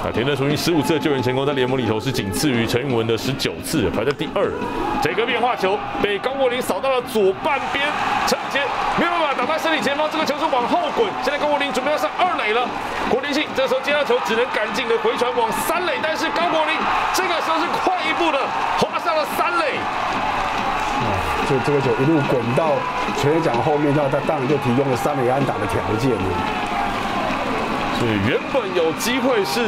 啊，田德初因十五次的救援成功，在联盟里头是仅次于陈韵文的十九次，排在第二。这个变化球被高国林扫到了左半边，陈杰没有办法打在身体前方，这个球是往后滚。现在高国林准备要上二垒了，国林信这时候接到球只能赶紧的回传往三垒，但是高国林这个时候是快一步的滑上了三垒。就这个球一路滚到全垒奖后面，那他当然就提供了三垒安打的条件了。所以原本有机会是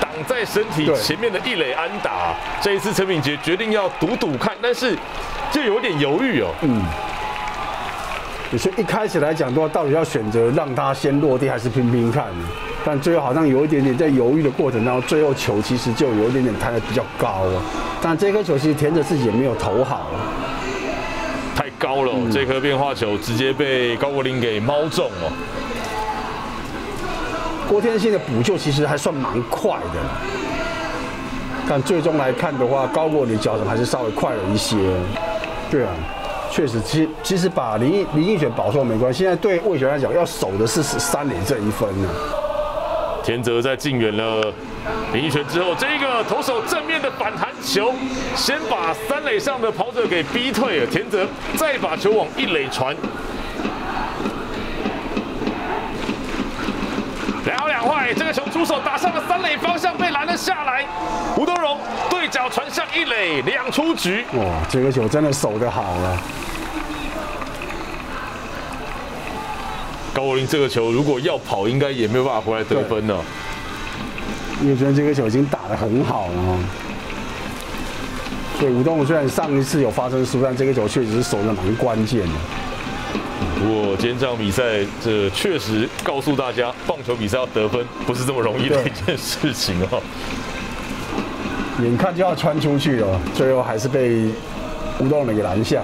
挡在身体前面的一垒安打，这一次陈敏杰决定要赌赌看，但是就有点犹豫哦。嗯。所以一开始来讲的话，到底要选择让他先落地，还是拼拼看？但最后好像有一点点在犹豫的过程当中，最后球其实就有一点点弹的比较高啊。但这颗球其实田泽自己也没有投好。太高了，这颗变化球直接被高国林给猫中了。郭天信的补救其实还算蛮快的，但最终来看的话，高国林脚程还是稍微快了一些。对啊，确实，其其实把林林奕选保送没关系，现在对魏权来讲，要守的是十三垒这一分呢。田泽在进远了林奕泉之后，这个投手正面的反弹球，先把三垒上的跑者给逼退了。田泽再把球往一垒传，两好两坏，这个球出手打上了三垒方向，被拦了下来。吴东荣对角传向一垒，两出局。哇，这个球真的守得好了。高国林这个球如果要跑，应该也没有办法回来得分了。因为觉得这个球已经打得很好了。所以吴东虽然上一次有发生输，但这个球确实是守的蛮关键的。不过今天这场比赛，这确实告诉大家，棒球比赛要得分不是这么容易的一件事情哦。眼看就要穿出去了，最后还是被吴东给拦下。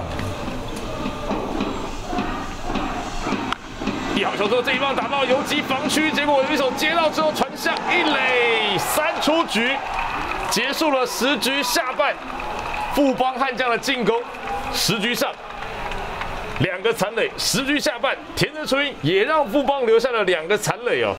一好球之后，这一棒打到游击防区，结果有一手接到之后传向一垒，三出局，结束了十局下半，富邦悍将的进攻，十局上两个残垒，十局下半田泽春也让富邦留下了两个残垒哦。